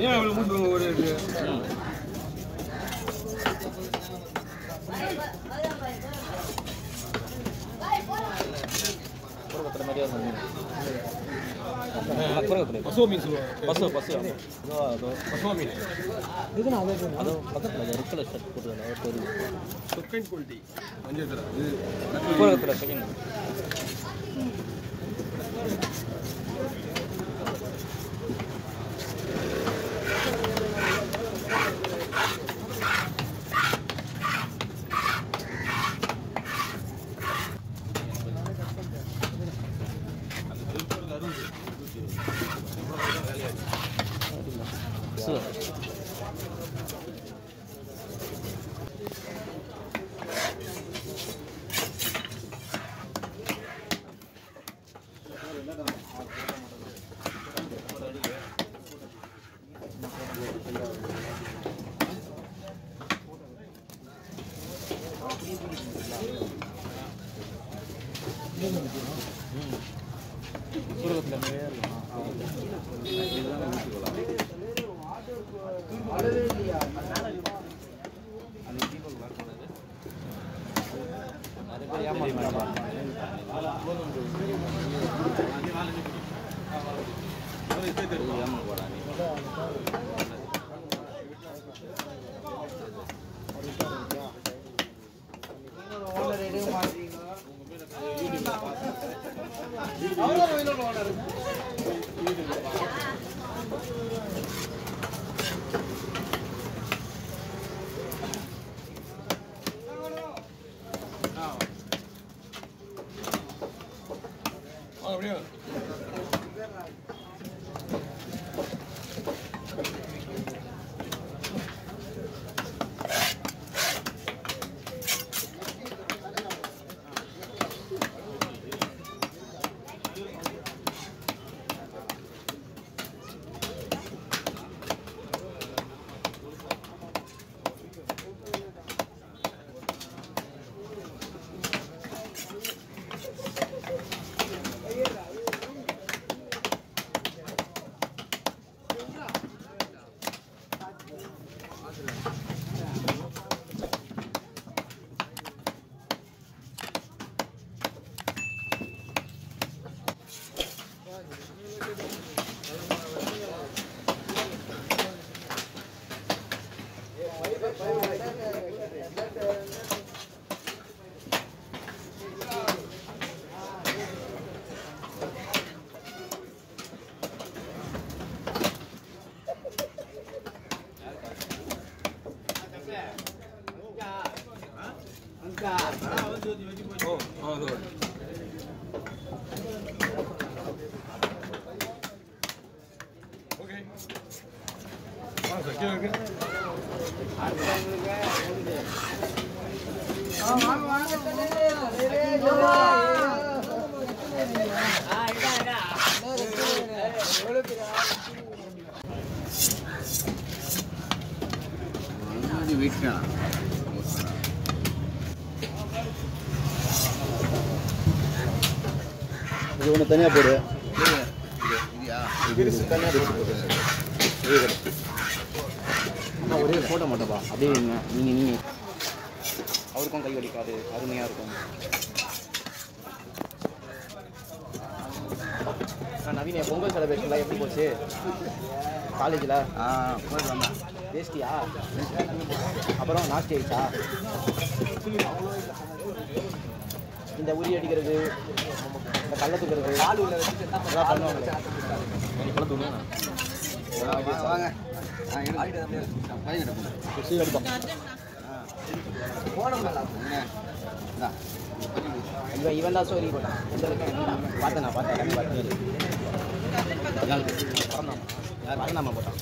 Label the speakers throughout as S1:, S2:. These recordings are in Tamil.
S1: ஏன் அவ்வளோ மூட்டு
S2: ஒரு
S1: பசுவ மீன் சொல்லுவாங்க
S3: பசு பசு பசுவ மீன் அது பக்கத்தில் ரெட் கலர் ஷர்ட் போட்டுருந்தேன் ஒரு செகண்ட்
S2: குவாலிட்டி மஞ்சள் இது
S1: செகண்ட்
S3: 是
S1: बढ़ाने
S2: 어, 어, 너. 오케이. 알았어, 기억해. 아,
S1: 마음 마음 내려 내려 여봐. 아, 이거 이거. 내려 내려. 올려드려.
S2: 왜 이렇게
S4: 안
S3: இது ஒன்று தனியாக போடு.
S1: ஒரே போட மாட்டோப்பா அப்படியே நீங்கள் நீங்கள் அவருக்கும் கை வலிக்காது. அருமையாக இருக்கும். நவீன பொங்கல் செலிப்ரேஷன்லாம் எப்படி போச்சு? காலேஜில்
S4: ஆ
S1: வேஸ்டியா அப்புறம் நாஸ்டி ஆயிடுச்சா? இந்த உரி அடிக்கிறது இந்த கள்ள தூக்குறது இதெல்லாம் பண்ணுவாங்களே. வாங்க. இவன் இவன் தான் சோரி போட்டான். பார்த்தேன் நான் பார்த்தேன். பார்த்தேன். பரந்தாமா போட்டான்?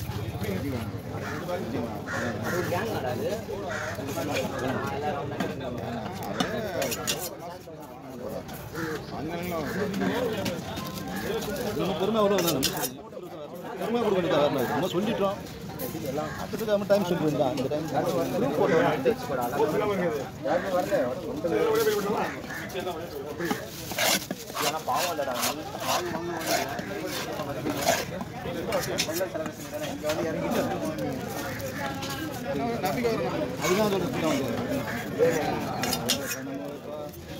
S2: அது.
S3: ஒரு
S1: gang
S3: நம்ம பொறுமை அவ்வளோ பொறுமை கொடுக்க வரணும் நம்ம சொல்லிட்டோம். நம்ம டைம் சொல்லி வந்தா இந்த டைம் போட்டோ எடுத்து அதுதான் சொல்றது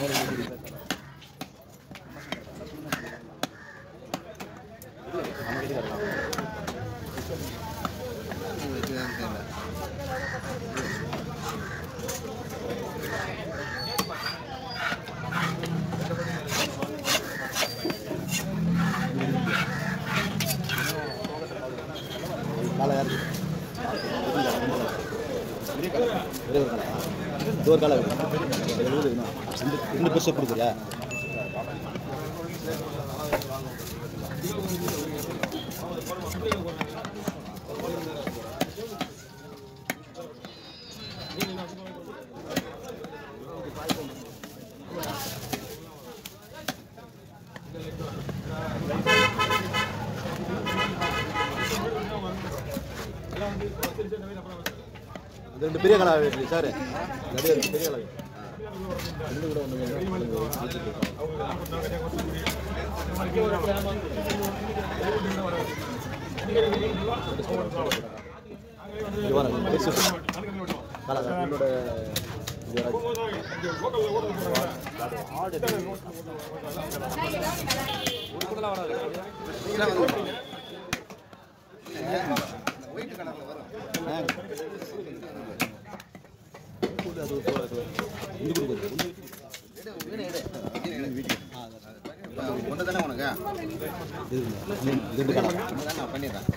S1: பைக்கை
S3: பசங்க ரெண்டு ரெண்டு பஸ் கொடுக்குறியா ரெண்டு பெரிய காலா சார். நிறைய பெரிய காலா ரெண்டு கூட ஒன்று காலா உங்களோட வரும் ஆ. அது இது கொடுக்குறது
S4: ஒன்று தானே உனக்கு
S3: ரெண்டு
S4: நான் பண்ணிடுறேன்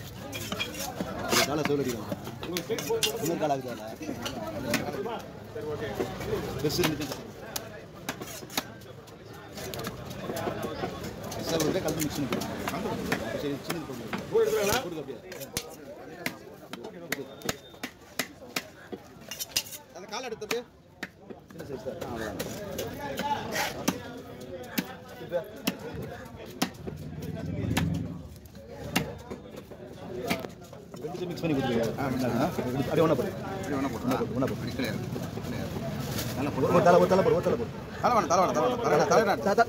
S3: ஒரு காலை சோல் இன்னொரு பெருசு இருந்துச்சு கலந்து மிக்ஸ் பண்ணி சரி சின்ன கொடுங்க. அப்படியே.
S2: காலை எடுத்தது.
S3: ரெண்டு மிக்ஸ் பண்ணி கொடுத்துருங்க அப்படியே ஒன்றா போடு. இப்படி
S2: ஒன்று போட்டு ஒன்றா
S3: போடு ஒன்றா போடு. அடிக்கல
S2: நல்லா
S3: ஒரு தலை ஒரு தலை போடு ஒரு தலை போடு.
S2: தலை வேணும் தலை வேணும் தலை
S3: வேணும். தலை